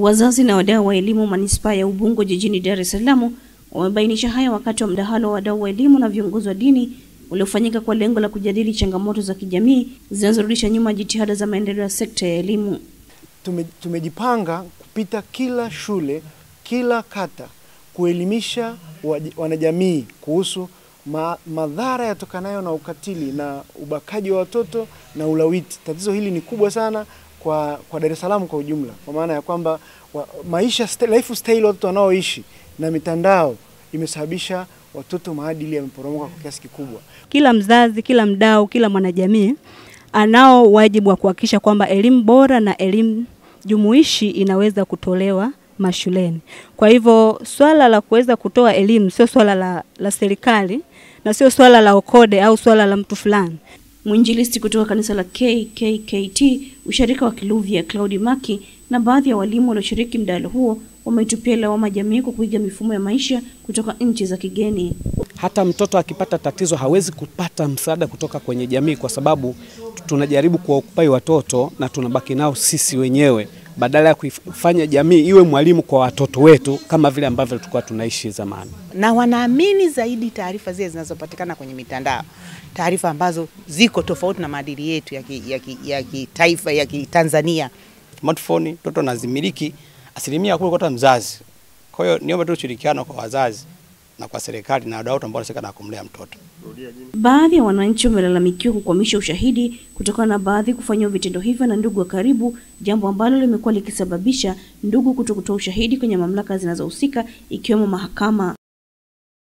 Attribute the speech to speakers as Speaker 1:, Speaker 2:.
Speaker 1: Wazazi na wadau wa elimu manispaa ya Ubungo jijini Dar es Salaam wamebainisha haya wakati wa mdahalo wa wadau wa elimu na viongozi wa dini uliofanyika kwa lengo la kujadili changamoto za kijamii zinazorudisha nyuma jitihada za maendeleo ya sekta ya elimu.
Speaker 2: Tume, tumejipanga kupita kila shule, kila kata kuelimisha wanajamii kuhusu ma, madhara yatokanayo na ukatili na ubakaji wa watoto na ulawiti. Tatizo hili ni kubwa sana kwa, kwa Dar es Salaam kwa ujumla, kwa maana ya kwamba wa, maisha lifestyle watoto wanaoishi na mitandao imesababisha watoto maadili yameporomoka kwa kiasi kikubwa.
Speaker 3: Kila mzazi, kila mdau, kila mwanajamii anao wajibu wa kuhakikisha kwamba elimu bora na elimu jumuishi inaweza kutolewa mashuleni. Kwa hivyo swala la kuweza kutoa elimu sio swala la, la serikali na sio swala la okode au swala la mtu fulani.
Speaker 1: Mwinjilisti kutoka kanisa la KKKT ushirika wa Kiluvya Claudi Maki na baadhi ya walimu walioshiriki mdahalo huo wametupia lawama jamii kwa kuiga mifumo ya maisha kutoka nchi za kigeni.
Speaker 4: Hata mtoto akipata tatizo hawezi kupata msaada kutoka kwenye jamii, kwa sababu tunajaribu kuwaokupai watoto na tunabaki nao sisi wenyewe badala ya kuifanya jamii iwe mwalimu kwa watoto wetu kama vile ambavyo tulikuwa tunaishi zamani.
Speaker 5: Na wanaamini zaidi taarifa zile zinazopatikana kwenye mitandao, taarifa ambazo ziko tofauti na maadili yetu ya kitaifa ya Kitanzania.
Speaker 6: Smartphone mtoto anazimiliki asilimia kubwa kwa mzazi. Kwa hiyo niombe tu ushirikiano kwa wazazi na kwa serikali na wadau ambao wanahusika na kumlea mtoto.
Speaker 1: Baadhi ya wananchi wamelalamikiwa kukwamisha ushahidi kutokana na baadhi kufanyiwa vitendo hivyo na ndugu wa karibu, jambo ambalo limekuwa likisababisha ndugu kuto kutoa ushahidi kwenye mamlaka zinazohusika ikiwemo mahakama.